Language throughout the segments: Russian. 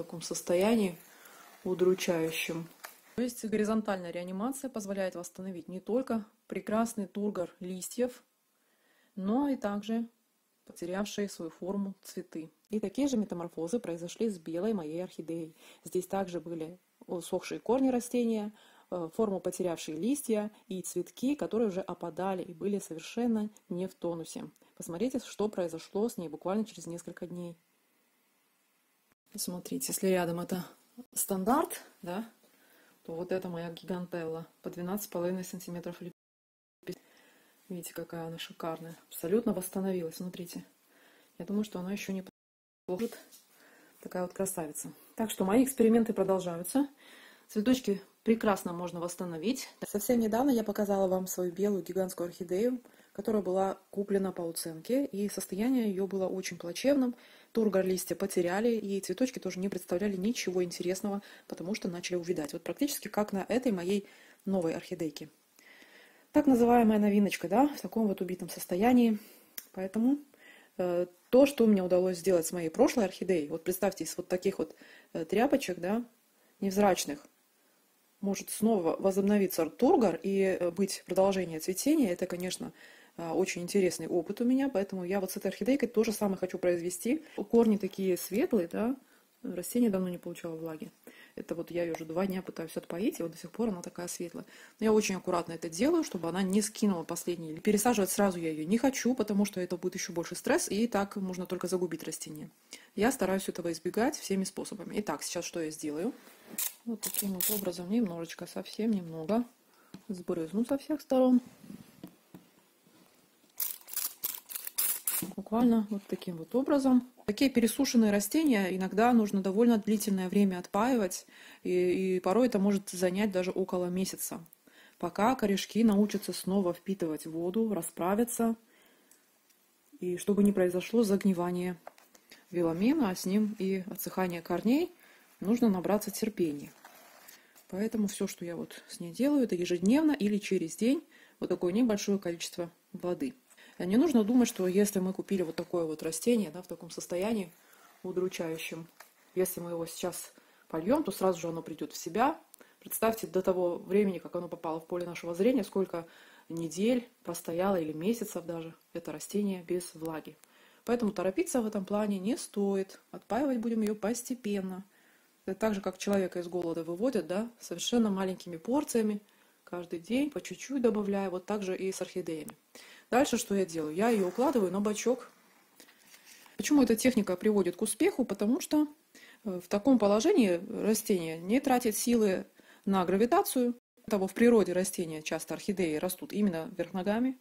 таком состоянии удручающем. То есть горизонтальная реанимация позволяет восстановить не только прекрасный тургор листьев, но и также потерявшие свою форму цветы. И такие же метаморфозы произошли с белой моей орхидеей. Здесь также были усохшие корни растения, э, форму потерявшие листья и цветки, которые уже опадали и были совершенно не в тонусе. Посмотрите, что произошло с ней буквально через несколько дней. Смотрите, если рядом это стандарт, да, то вот это моя гигантелла по 12,5 сантиметров Видите, какая она шикарная. Абсолютно восстановилась, смотрите. Я думаю, что она еще не поможет. Такая вот красавица. Так что мои эксперименты продолжаются. Цветочки прекрасно можно восстановить. Совсем недавно я показала вам свою белую гигантскую орхидею, которая была куплена по уценке, и состояние ее было очень плачевным. Тургор листья потеряли, и цветочки тоже не представляли ничего интересного, потому что начали увидать. Вот практически как на этой моей новой орхидейке. Так называемая новиночка, да, в таком вот убитом состоянии. Поэтому э, то, что мне удалось сделать с моей прошлой орхидеей, вот представьте, из вот таких вот э, тряпочек, да, невзрачных, может снова возобновиться тургор и э, быть продолжение цветения, это, конечно, очень интересный опыт у меня, поэтому я вот с этой орхидейкой то же самое хочу произвести. Корни такие светлые, да, растение давно не получало влаги. Это вот я ее уже два дня пытаюсь отпоить, и вот до сих пор она такая светлая. Но я очень аккуратно это делаю, чтобы она не скинула последние. Пересаживать сразу я ее не хочу, потому что это будет еще больше стресс, и так можно только загубить растение. Я стараюсь этого избегать всеми способами. Итак, сейчас что я сделаю? Вот таким вот образом, немножечко, совсем немного, сбрызну со всех сторон. Буквально вот таким вот образом. Такие пересушенные растения иногда нужно довольно длительное время отпаивать, и, и порой это может занять даже около месяца, пока корешки научатся снова впитывать воду, расправиться, и чтобы не произошло загнивание веломена, а с ним и отсыхание корней, нужно набраться терпения. Поэтому все, что я вот с ней делаю, это ежедневно или через день вот такое небольшое количество воды. Не нужно думать, что если мы купили вот такое вот растение, да, в таком состоянии удручающем, если мы его сейчас польем, то сразу же оно придет в себя. Представьте, до того времени, как оно попало в поле нашего зрения, сколько недель простояло или месяцев даже это растение без влаги. Поэтому торопиться в этом плане не стоит. Отпаивать будем ее постепенно. Это так же, как человека из голода выводят, да, совершенно маленькими порциями, каждый день, по чуть-чуть добавляя, вот так же и с орхидеями. Дальше что я делаю? Я ее укладываю на бачок. Почему эта техника приводит к успеху? Потому что э, в таком положении растение не тратит силы на гравитацию. Того в природе растения часто орхидеи растут именно вверх ногами.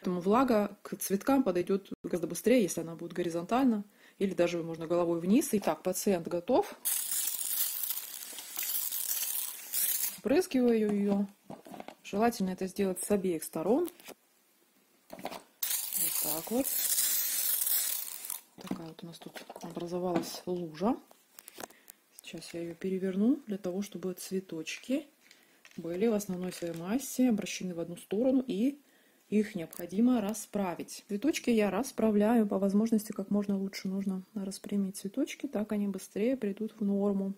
Поэтому влага к цветкам подойдет гораздо быстрее, если она будет горизонтально, или даже можно головой вниз. Итак, пациент готов. Брызгиваю ее. Желательно это сделать с обеих сторон так вот. Такая вот у нас тут образовалась лужа. Сейчас я ее переверну для того, чтобы цветочки были в основной своей массе обращены в одну сторону и их необходимо расправить. Цветочки я расправляю по возможности как можно лучше. Нужно распрямить цветочки, так они быстрее придут в норму,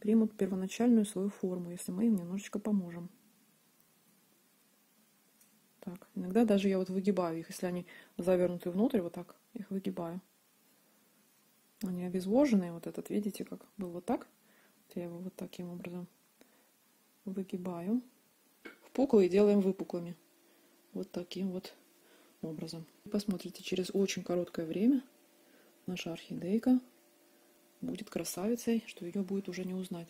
примут первоначальную свою форму, если мы им немножечко поможем. Так, иногда даже я вот выгибаю их, если они завернуты внутрь, вот так их выгибаю. Они обезвоженные, вот этот, видите, как был вот так. Я его вот таким образом выгибаю. Впуклые делаем выпуклыми. Вот таким вот образом. Посмотрите, через очень короткое время наша орхидейка будет красавицей, что ее будет уже не узнать.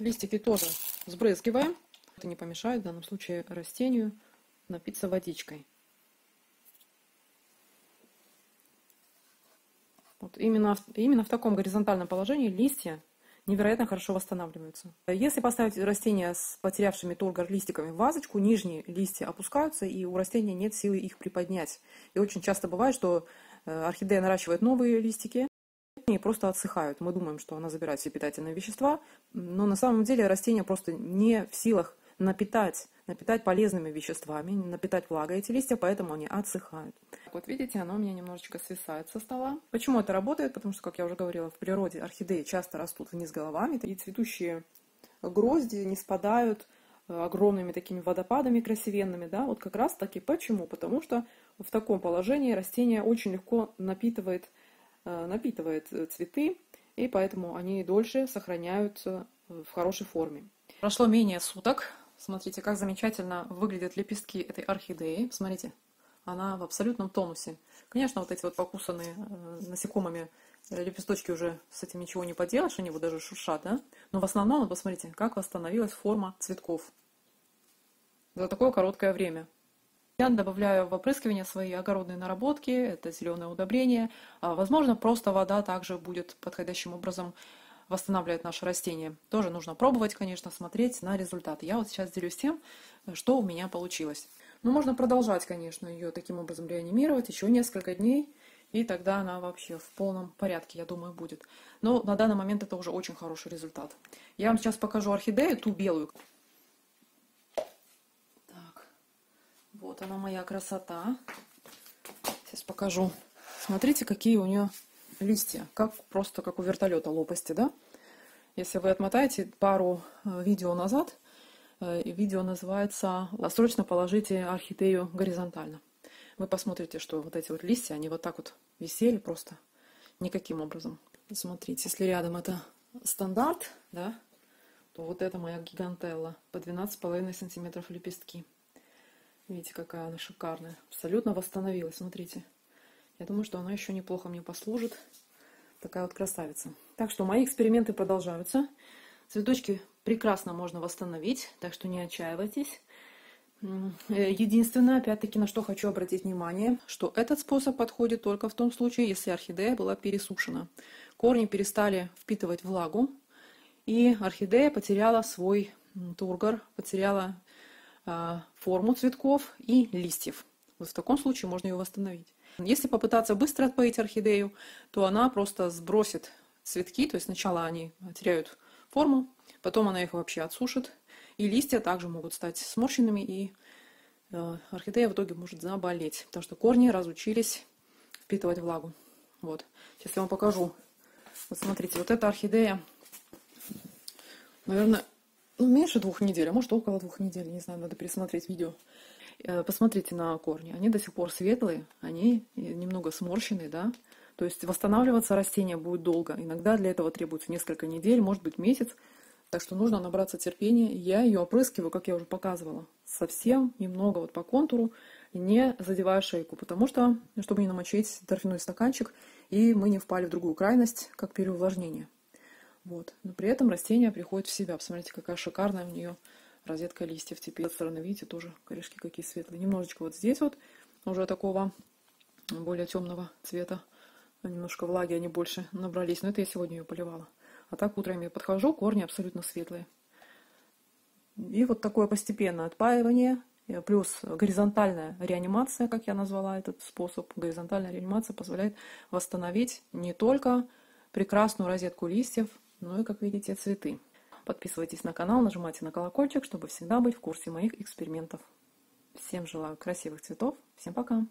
Листики тоже сбрызгиваем. Это не помешает в данном случае растению напиться водичкой. Вот именно, именно в таком горизонтальном положении листья невероятно хорошо восстанавливаются. Если поставить растения с потерявшими тургор листиками в вазочку, нижние листья опускаются, и у растения нет силы их приподнять. И очень часто бывает, что э, орхидея наращивает новые листики, и просто отсыхают. Мы думаем, что она забирает все питательные вещества, но на самом деле растение просто не в силах напитать, напитать полезными веществами, напитать влагой эти листья, поэтому они отсыхают. Вот видите, оно у меня немножечко свисает со стола. Почему это работает? Потому что, как я уже говорила, в природе орхидеи часто растут вниз головами, и цветущие грозди не спадают э, огромными такими водопадами красивенными, да, вот как раз таки почему? Потому что в таком положении растение очень легко напитывает, э, напитывает э, цветы, и поэтому они дольше сохраняются в хорошей форме. Прошло менее суток. Смотрите, как замечательно выглядят лепестки этой орхидеи. Смотрите, она в абсолютном тонусе. Конечно, вот эти вот покусанные насекомыми лепесточки уже с этим ничего не поделаешь, они вот даже шуршат, да? Но в основном, посмотрите, как восстановилась форма цветков за такое короткое время. Я добавляю в опрыскивание свои огородные наработки, это зеленое удобрение. А, возможно, просто вода также будет подходящим образом восстанавливать наше растение. Тоже нужно пробовать, конечно, смотреть на результаты. Я вот сейчас делюсь тем, что у меня получилось. Ну, можно продолжать, конечно, ее таким образом реанимировать еще несколько дней и тогда она вообще в полном порядке, я думаю, будет. Но на данный момент это уже очень хороший результат. Я вам сейчас покажу орхидею, ту белую. Так, вот она моя красота. Сейчас покажу. Смотрите, какие у нее листья, как просто как у вертолета лопасти, да? Если вы отмотаете пару э, видео назад, э, видео называется «Срочно положите орхидею горизонтально» вы посмотрите, что вот эти вот листья, они вот так вот висели просто никаким образом. Смотрите, если рядом это стандарт, да, то вот это моя гигантелла по 12,5 сантиметров лепестки. Видите, какая она шикарная. Абсолютно восстановилась, смотрите. Я думаю, что она еще неплохо мне послужит. Такая вот красавица. Так что мои эксперименты продолжаются. Цветочки прекрасно можно восстановить, так что не отчаивайтесь. Э, единственное, опять-таки, на что хочу обратить внимание, что этот способ подходит только в том случае, если орхидея была пересушена. Корни перестали впитывать влагу, и орхидея потеряла свой тургор, потеряла э, форму цветков и листьев. Вот в таком случае можно ее восстановить. Если попытаться быстро отпоить орхидею, то она просто сбросит цветки, то есть сначала они теряют форму, потом она их вообще отсушит, и листья также могут стать сморщенными, и э, орхидея в итоге может заболеть, потому что корни разучились впитывать влагу. Вот. Сейчас я вам покажу. Вот смотрите, вот эта орхидея, наверное, ну, меньше двух недель, а может около двух недель, не знаю, надо пересмотреть видео. Э, посмотрите на корни, они до сих пор светлые, они немного сморщенные, да, то есть восстанавливаться растение будет долго. Иногда для этого требуется несколько недель, может быть месяц, так что нужно набраться терпения. Я ее опрыскиваю, как я уже показывала, совсем немного вот по контуру, не задевая шейку, потому что, чтобы не намочить торфяной стаканчик, и мы не впали в другую крайность, как переувлажнение. Вот. Но при этом растение приходит в себя. Посмотрите, какая шикарная у нее розетка листьев. Теперь с стороны, видите, тоже корешки какие светлые. Немножечко вот здесь вот уже такого более темного цвета. Немножко влаги они больше набрались. Но это я сегодня ее поливала. А так утром я подхожу, корни абсолютно светлые. И вот такое постепенное отпаивание, э, плюс горизонтальная реанимация, как я назвала этот способ. Горизонтальная реанимация позволяет восстановить не только прекрасную розетку листьев, но и, как видите, цветы. Подписывайтесь на канал, нажимайте на колокольчик, чтобы всегда быть в курсе моих экспериментов. Всем желаю красивых цветов. Всем пока!